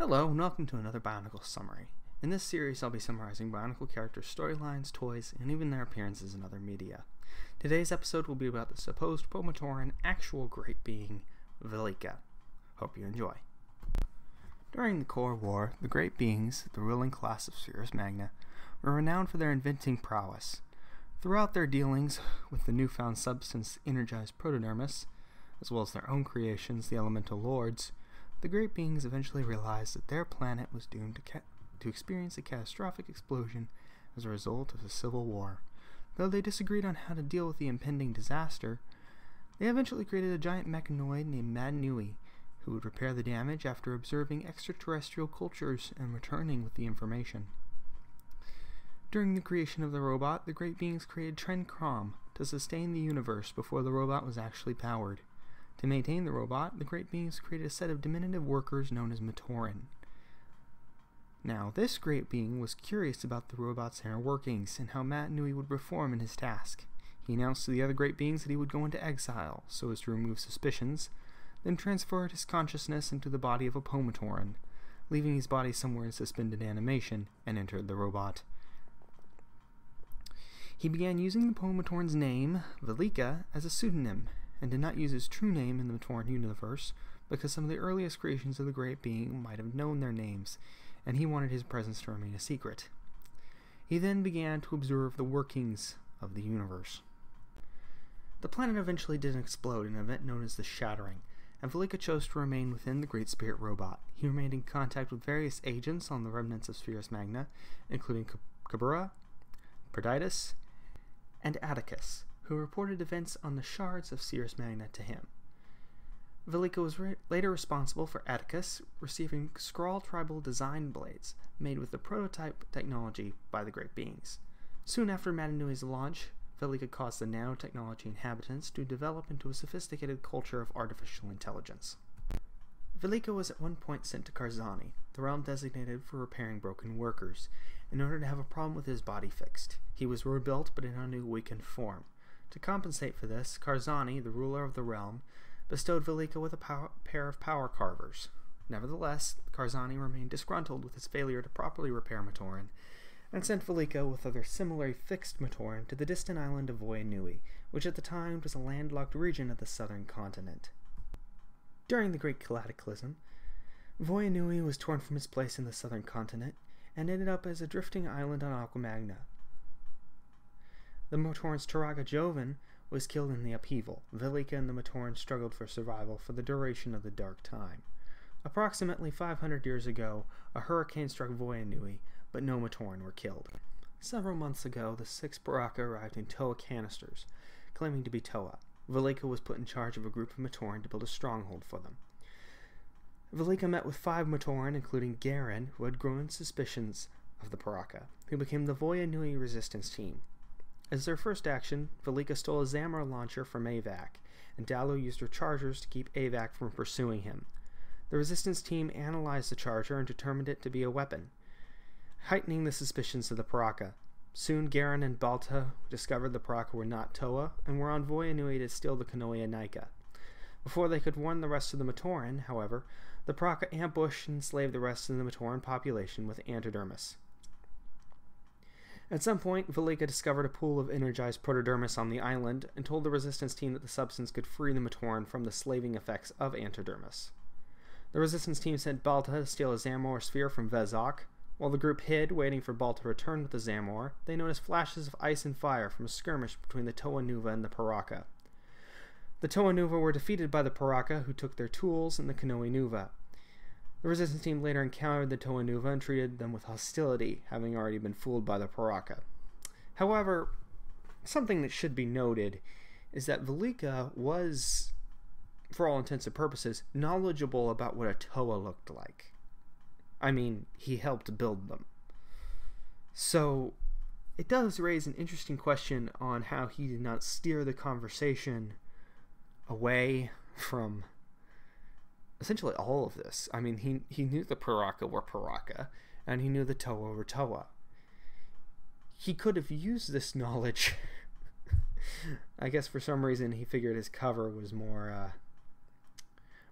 Hello, and welcome to another Bionicle Summary. In this series, I'll be summarizing Bionicle characters' storylines, toys, and even their appearances in other media. Today's episode will be about the supposed Pomatoran actual great being, Velika. Hope you enjoy. During the Core War, the Great Beings, the ruling class of Spherus Magna, were renowned for their inventing prowess. Throughout their dealings with the newfound substance energized Protodermis, as well as their own creations, the Elemental Lords, the Great Beings eventually realized that their planet was doomed to, ca- to experience a catastrophic explosion as a result of the civil war. Though they disagreed on how to deal with the impending disaster, they eventually created a giant mechanoid named Mata Nui, who would repair the damage after observing extraterrestrial cultures and returning with the information. During the creation of the robot, the Great Beings created Tren Krom to sustain the universe before the robot was actually powered. To maintain the robot, the Great Beings created a set of diminutive workers known as Matoran. Now, this Great Being was curious about the robot's inner workings and how Mata Nui he would perform in his task. He announced to the other Great Beings that he would go into exile, so as to remove suspicions, then transferred his consciousness into the body of a Pomatoran, leaving his body somewhere in suspended animation, and entered the robot. He began using the Pomatoran's name, Velika, as a pseudonym, and did not use his true name in the Matoran universe because some of the earliest creations of the Great Being might have known their names, and he wanted his presence to remain a secret. He then began to observe the workings of the universe. The planet eventually did explode in an event known as the Shattering, and Velika chose to remain within the Great Spirit robot. He remained in contact with various agents on the remnants of Spherus Magna, including Kabura, Perditus, and Atakus, who reported events on the shards of Spherus Magna to him. Velika was re- later responsible for Atakus receiving Skrall tribal design blades made with the prototype technology by the Great Beings. Soon after Mata Nui's launch, Velika caused the nanotechnology inhabitants to develop into a sophisticated culture of artificial intelligence. Velika was at one point sent to Karzahni, the realm designated for repairing broken workers, in order to have a problem with his body fixed. He was rebuilt but in a new weakened form. To compensate for this, Karzahni, the ruler of the realm, bestowed Velika with a power, pair of power carvers. Nevertheless, Karzahni remained disgruntled with his failure to properly repair Matoran, and sent Velika with other similarly fixed Matoran to the distant island of Voya Nui, which at the time was a landlocked region of the southern continent. During the Great Cataclysm, Voya Nui was torn from its place in the southern continent and ended up as a drifting island on Aquamagna. The Matoran's Turaga Jovan was killed in the upheaval. Velika and the Matoran struggled for survival for the duration of the Dark Time. Approximately 500 years ago, a hurricane struck Voya Nui, but no Matoran were killed. Several months ago, the six Piraka arrived in Toa canisters, claiming to be Toa. Velika was put in charge of a group of Matoran to build a stronghold for them. Velika met with five Matoran, including Garan, who had grown suspicions of the Piraka, who became the Voya Nui resistance team. As their first action, Velika stole a Zamor launcher from Avak, and Dalu used her chargers to keep Avak from pursuing him. The resistance team analyzed the charger and determined it to be a weapon, heightening the suspicions of the Piraka. Soon Garan and Balta discovered the Piraka were not Toa and were on Voya Nui to steal the Kanohi Ignika. Before they could warn the rest of the Matoran, however, the Piraka ambushed and enslaved the rest of the Matoran population with Antidermis. At some point, Velika discovered a pool of energized protodermis on the island and told the resistance team that the substance could free the Matoran from the slaving effects of antidermis. The resistance team sent Balta to steal a Zamor sphere from Vezok. While the group hid, waiting for Balta to return with the Zamor, they noticed flashes of ice and fire from a skirmish between the Toa Nuva and the Piraka. The Toa Nuva were defeated by the Piraka, who took their tools, and the Kanohi Nuva. The resistance team later encountered the Toa Nuva and treated them with hostility, having already been fooled by the Piraka. However, something that should be noted is that Velika was, for all intents and purposes, knowledgeable about what a Toa looked like. I mean, he helped build them. So, it does raise an interesting question on how he did not steer the conversation away from essentially all of this. I mean, he he knew the Piraka were Piraka, and he knew the Toa were Toa. He could have used this knowledge. I guess for some reason he figured his cover was more uh,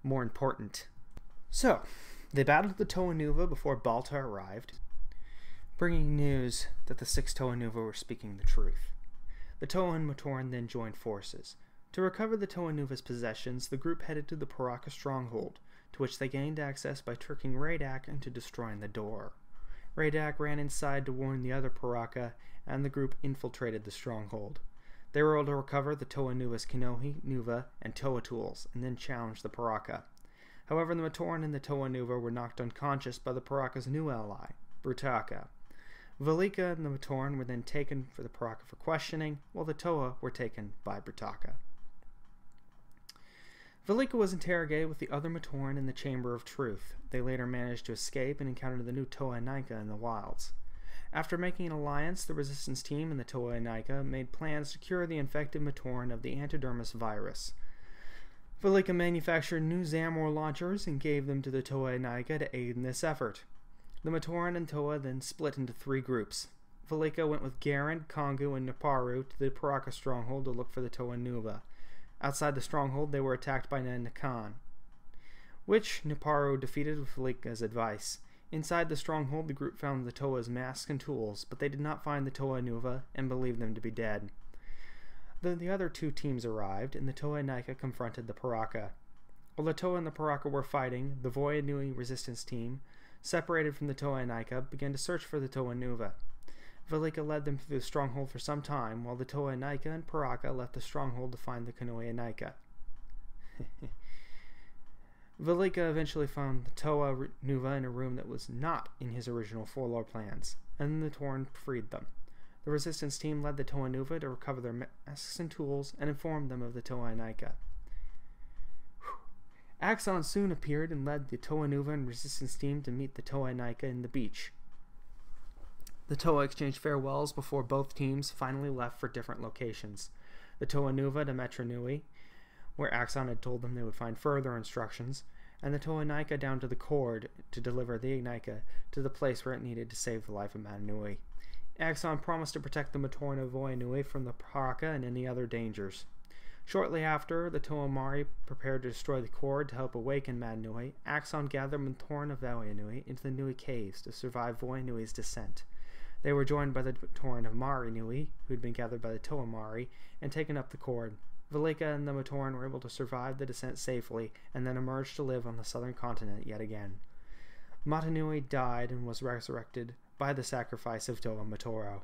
more important. So, They battled the Toa Nuva before Balta arrived, bringing news that the six Toa Nuva were speaking the truth. The Toa and Matoran then joined forces. To recover the Toa Nuva's possessions, the group headed to the Piraka stronghold, to which they gained access by tricking Reidak into destroying the door. Reidak ran inside to warn the other Piraka, and the group infiltrated the stronghold. They were able to recover the Toa Nuva's Kanohi, Nuva, and Toa tools, and then challenge the Piraka. However, the Matoran and the Toa Nuva were knocked unconscious by the Piraka's new ally, Brutaka. Velika and the Matoran were then taken for the Piraka for questioning, while the Toa were taken by Brutaka. Velika was interrogated with the other Matoran in the Chamber of Truth. They later managed to escape and encountered the new Toa Inika in the wilds. After making an alliance, the resistance team and the Toa Inika made plans to cure the infected Matoran of the antidermis virus. Velika manufactured new Zamor launchers and gave them to the Toa Inika to aid in this effort. The Matoran and Toa then split into three groups. Velika went with Garan, Kongu, and Nuparu to the Piraka stronghold to look for the Toa Nuva. Outside the stronghold, they were attacked by Nektann, which Nuparu defeated with Velika's advice. Inside the stronghold, the group found the Toa's masks and tools, but they did not find the Toa Nuva and believed them to be dead. Then the other two teams arrived, and the Toa Inika confronted the Piraka. While the Toa and the Piraka were fighting, the Voya Nui resistance team, separated from the Toa Inika, began to search for the Toa Nuva. Velika led them through the stronghold for some time, while the Toa Inika and Piraka left the stronghold to find the Kanohi Ignika. Velika eventually found the Toa Nuva in a room that was not in his original floor plans, and the Torn freed them. The resistance team led the Toa Nuva to recover their masks and tools and informed them of the Toa Inika. Axonn soon appeared and led the Toa Nuva and resistance team to meet the Toa Inika in the beach. The Toa exchanged farewells before both teams finally left for different locations. The Toa Nuva to Metru Nui, where Axonn had told them they would find further instructions, and the Toa Inika down to the Cord to deliver the Ignika to the place where it needed to save the life of Manui. Axonn promised to protect the Matoran of Voya Nui from the Piraka and any other dangers. Shortly after, the Toa Mahri prepared to destroy the Cord to help awaken Manui. Axonn gathered Matoran of Voya Nui into the Nui caves to survive Voya Nui's descent. They were joined by the Matoran of Mahri Nui, who had been gathered by the Toa Mahri, and taken up the cord. Velika and the Matoran were able to survive the descent safely, and then emerged to live on the southern continent yet again. Mata Nui died and was resurrected by the sacrifice of Toa Matoro.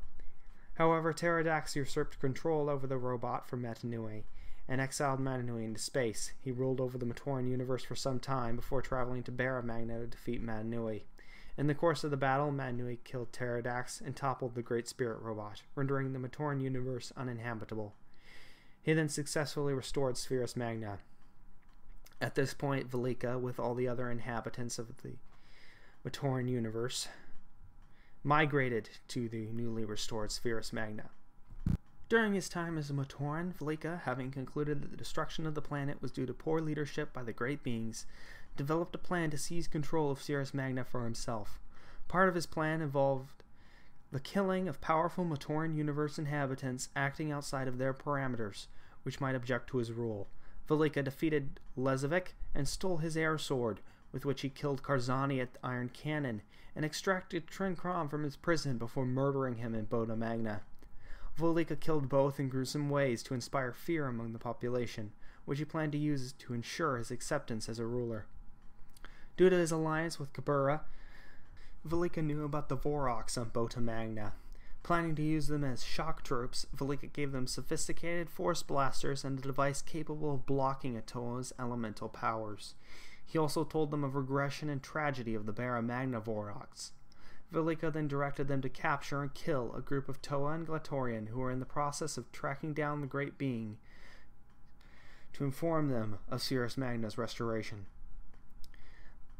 However, Teridax usurped control over the robot from Mata Nui and exiled Mata Nui into space. He ruled over the Matoran universe for some time before traveling to Bara Magna to defeat Mata Nui. In the course of the battle, Mata Nui killed Teridax and toppled the Great Spirit robot, rendering the Matoran universe uninhabitable. He then successfully restored Spherus Magna. At this point, Velika, with all the other inhabitants of the Matoran universe, migrated to the newly restored Spherus Magna. During his time as a Matoran, Velika, having concluded that the destruction of the planet was due to poor leadership by the Great Beings, developed a plan to seize control of Spherus Magna for himself. Part of his plan involved the killing of powerful Matoran universe inhabitants acting outside of their parameters, which might object to his rule. Velika defeated Lesovikk and stole his air sword, with which he killed Karzahni at the Iron Cannon, and extracted Tren Krom from his prison before murdering him in Bota Magna. Velika killed both in gruesome ways to inspire fear among the population, which he planned to use to ensure his acceptance as a ruler. Due to his alliance with Kabura, Velika knew about the Vorox on Bota Magna. Planning to use them as shock troops, Velika gave them sophisticated force blasters and a device capable of blocking Atoa's elemental powers. He also told them of regression and tragedy of the Bara Magna Vorox. Velika then directed them to capture and kill a group of Toa and Glatorian who were in the process of tracking down the Great Being to inform them of Spherus Magna's restoration.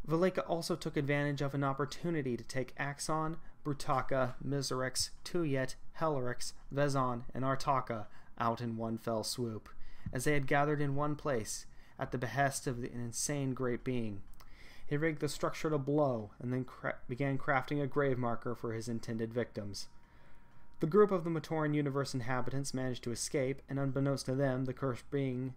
Velika also took advantage of an opportunity to take Axonn, Brutaka, Miserix, Tuyet, Helryx, Vezon, and Artakha out in one fell swoop, as they had gathered in one place, at the behest of an insane great being. He rigged the structure to blow, and then cra- began crafting a grave marker for his intended victims. The group of the Matoran universe inhabitants managed to escape, and unbeknownst to them, the cursed being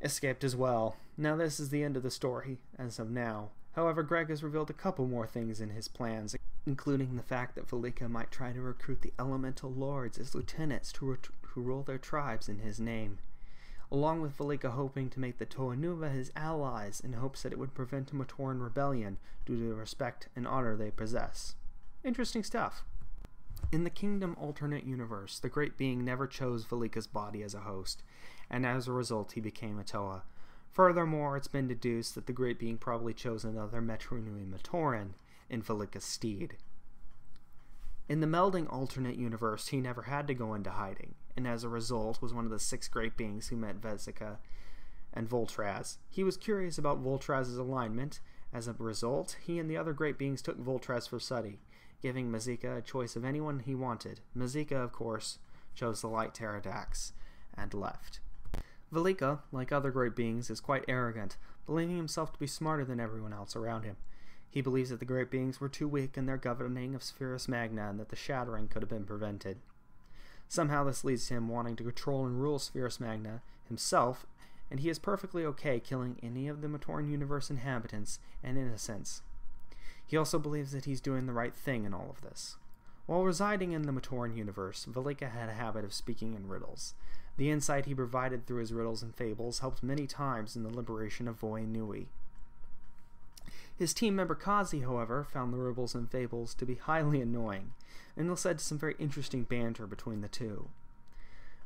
escaped as well. Now, this is the end of the story, as of now. However, Greg has revealed a couple more things in his plans, including the fact that Velika might try to recruit the Elemental Lords as lieutenants to, to rule their tribes in his name, along with Velika hoping to make the Toa Nuva his allies in hopes that it would prevent a Matoran rebellion due to the respect and honor they possess. Interesting stuff. In the Kingdom alternate universe, the Great Being never chose Velika's body as a host, and as a result, he became a Toa. Furthermore, it's been deduced that the Great Being probably chose another Metru Nui Matoran in Velika's steed. In the melding alternate universe, he never had to go into hiding, and as a result was one of the six great beings who met Vesica and Voltraz. He was curious about Voltraz's alignment. As a result, he and the other great beings took Voltraz for study, giving Mazika a choice of anyone he wanted. Mazika, of course, chose the light Teridax and left. Velika, like other great beings, is quite arrogant, believing himself to be smarter than everyone else around him. He believes that the great beings were too weak in their governing of Spherus Magna and that the shattering could have been prevented. Somehow this leads to him wanting to control and rule Spherus Magna himself, and he is perfectly okay killing any of the Matoran universe inhabitants and innocents. He also believes that he's doing the right thing in all of this. While residing in the Matoran universe, Velika had a habit of speaking in riddles. The insight he provided through his riddles and fables helped many times in the liberation of Voya Nui. His team member Kazi, however, found the riddles and fables to be highly annoying, and this led to some very interesting banter between the two.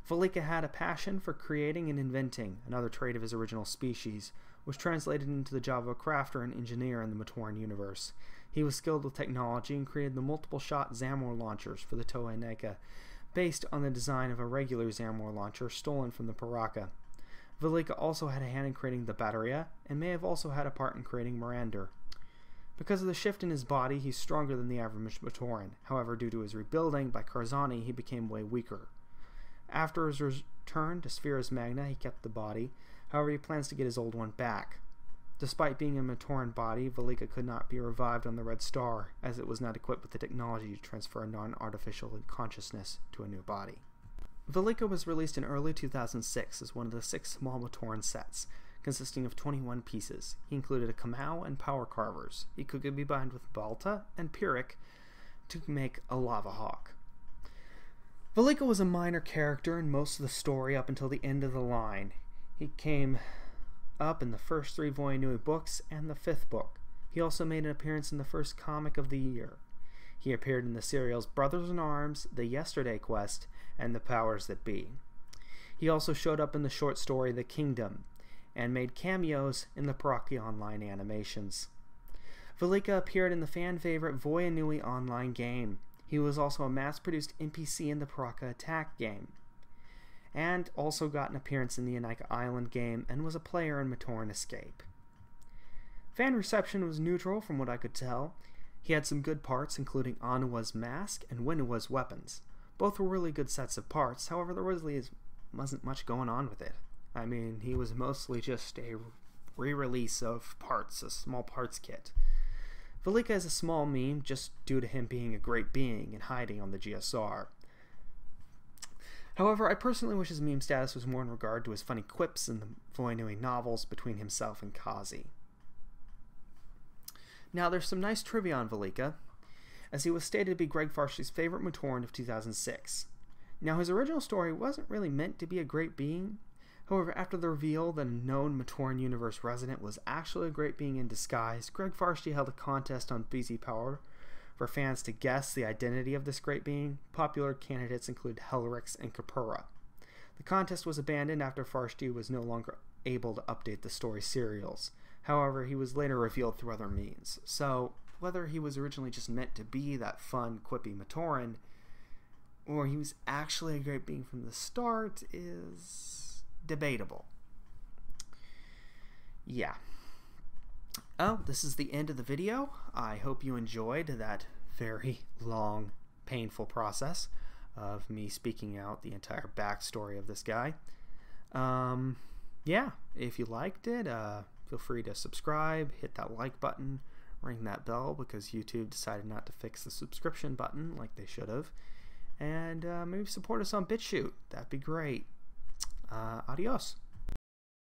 Velika had a passion for creating and inventing, another trait of his original species, which translated into the job of a crafter and engineer in the Matoran universe. He was skilled with technology and created the multiple shot Zamor launchers for the Toa Inika, based on the design of a regular Zamor launcher stolen from the Piraka. Velika also had a hand in creating the Batteria, and may have also had a part in creating Marendar. Because of the shift in his body, he's stronger than the average Matoran. However, due to his rebuilding by Karzahni, he became way weaker. After his return to Spherus Magna, he kept the body. However, he plans to get his old one back. Despite being a Matoran body, Velika could not be revived on the Red Star, as it was not equipped with the technology to transfer a non artificial consciousness to a new body. Velika was released in early 2006 as one of the six small Matoran sets, consisting of 21 pieces. He included a Kamau and power carvers. He could be bound with Balta and Piruk to make a Lava Hawk. Velika was a minor character in most of the story up until the end of the line. He came up in the first three Voya Nui books and the fifth book. He also made an appearance in the first comic of the year. He appeared in the serials Brothers in Arms, The Yesterday Quest, and The Powers That Be. He also showed up in the short story The Kingdom, and made cameos in the Piraka Online animations. Velika appeared in the fan favorite Voya Nui online game. He was also a mass produced NPC in the Piraka Attack game and also got an appearance in the Inika Island game and was a player in Matoran Escape. Fan reception was neutral from what I could tell. He had some good parts, including Anua's mask and Winua's weapons. Both were really good sets of parts, however, there really wasn't much going on with it. I mean, he was mostly just a re release of parts, a small parts kit. Velika is a small meme just due to him being a great being and hiding on the GSR. However, I personally wish his meme status was more in regard to his funny quips in the Voya Nui novels between himself and Kazi. Now, there's some nice trivia on Velika, as he was stated to be Greg Farshtey's favorite Matoran of 2006. Now, his original story wasn't really meant to be a great being. However, after the reveal that a known Matoran universe resident was actually a great being in disguise, Greg Farshtey held a contest on BZ Power for fans to guess the identity of this great being, popular candidates include Helryx and Kapura. The contest was abandoned after Farshtey was no longer able to update the story serials. However, he was later revealed through other means. So, whether he was originally just meant to be that fun, quippy Matoran, or he was actually a great being from the start, is debatable. Yeah. Oh, this is the end of the video. I hope you enjoyed that very long, painful process of me speaking out the entire backstory of this guy. Um, yeah, if you liked it, uh, feel free to subscribe, hit that like button, ring that bell because YouTube decided not to fix the subscription button like they should have. And uh, maybe support us on BitChute. That'd be great. Uh, adios.